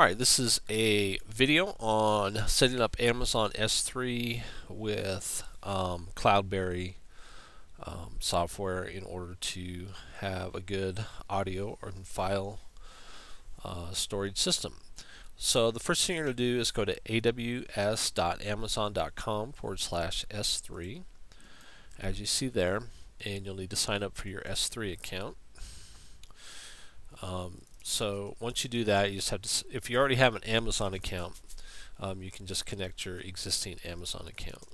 Alright, this is a video on setting up Amazon S3 with um, Cloudberry um, software in order to have a good audio or file uh, storage system. So the first thing you're going to do is go to aws.amazon.com forward slash S3 as you see there and you'll need to sign up for your S3 account. Um, so once you do that, you just have to, if you already have an Amazon account, um, you can just connect your existing Amazon account.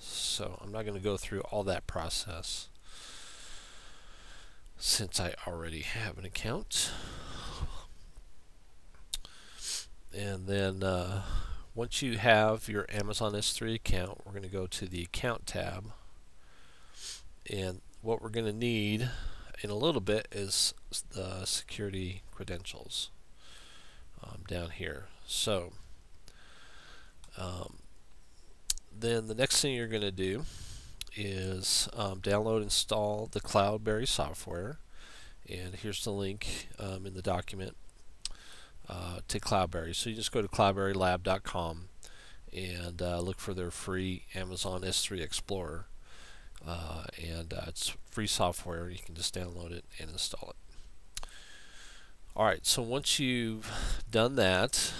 So I'm not going to go through all that process since I already have an account. And then uh, once you have your Amazon S3 account, we're going to go to the Account tab. And what we're going to need in a little bit is the security credentials um, down here. So um, then the next thing you're going to do is um, download install the Cloudberry software and here's the link um, in the document uh, to Cloudberry. So you just go to cloudberrylab.com and uh, look for their free Amazon S3 Explorer uh, and uh, it's free software. You can just download it and install it. Alright, so once you've done that,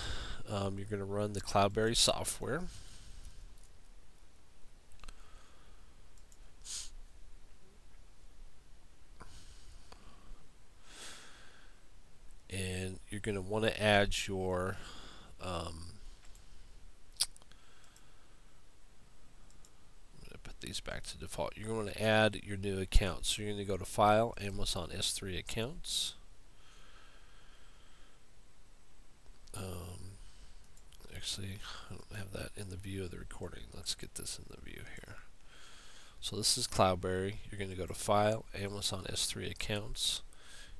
um, you're going to run the Cloudberry software. And you're going to want to add your um, these back to default. You're going to add your new account. So you're going to go to File, Amazon S3 Accounts. Um, actually, I don't have that in the view of the recording. Let's get this in the view here. So this is Cloudberry. You're going to go to File, Amazon S3 Accounts.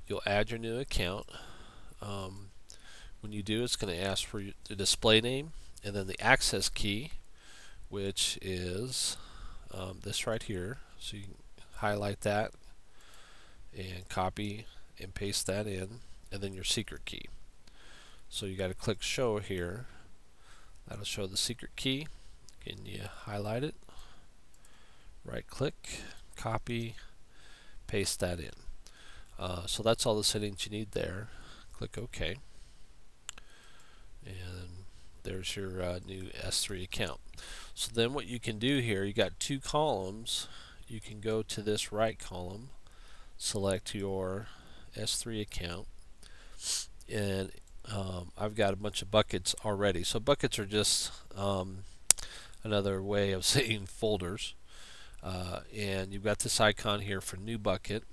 You'll add your new account. Um, when you do, it's going to ask for the display name and then the access key, which is um, this right here. So you highlight that and copy and paste that in and then your secret key. So you got to click show here. That'll show the secret key. Can you highlight it? Right click, copy, paste that in. Uh, so that's all the settings you need there. Click OK. There's your uh, new S3 account. So then what you can do here, you got two columns. You can go to this right column, select your S3 account, and um, I've got a bunch of buckets already. So buckets are just um, another way of saying folders. Uh, and you've got this icon here for new bucket.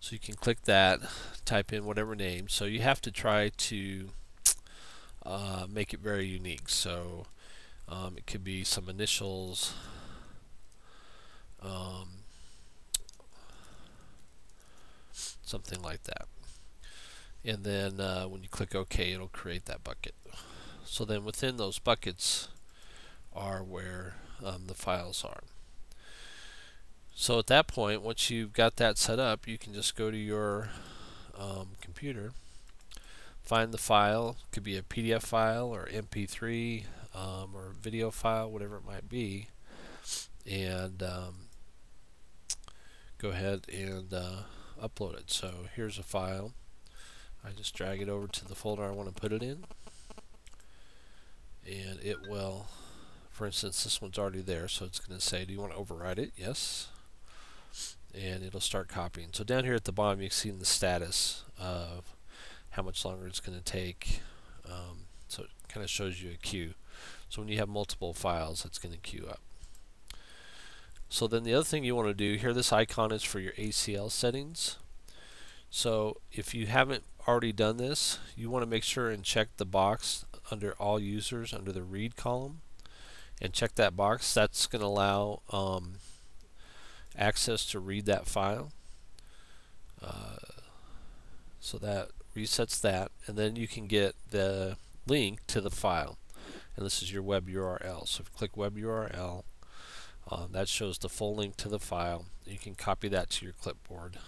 So you can click that, type in whatever name. So you have to try to uh, make it very unique. So um, it could be some initials. Um, something like that. And then uh, when you click OK, it'll create that bucket. So then within those buckets are where um, the files are. So at that point, once you've got that set up, you can just go to your um, computer find the file. It could be a PDF file or MP3 um, or video file, whatever it might be, and um, go ahead and uh, upload it. So here's a file. I just drag it over to the folder I want to put it in, and it will. For instance, this one's already there, so it's going to say, "Do you want to overwrite it?" Yes and it'll start copying. So down here at the bottom you can see the status of how much longer it's going to take. Um, so it kind of shows you a queue. So when you have multiple files, it's going to queue up. So then the other thing you want to do here, this icon is for your ACL settings. So if you haven't already done this, you want to make sure and check the box under all users under the read column and check that box. That's going to allow um, access to read that file. Uh, so that resets that and then you can get the link to the file and this is your web URL so if you click web URL uh, that shows the full link to the file you can copy that to your clipboard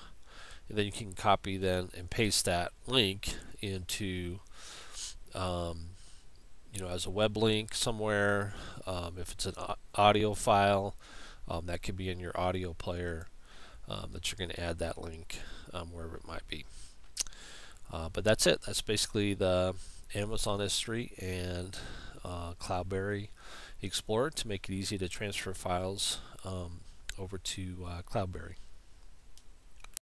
and then you can copy then and paste that link into um, you know, as a web link somewhere. Um, if it's an audio file, um, that could be in your audio player um, that you're going to add that link um, wherever it might be. Uh, but that's it. That's basically the Amazon S3 and uh, Cloudberry Explorer to make it easy to transfer files um, over to uh, Cloudberry.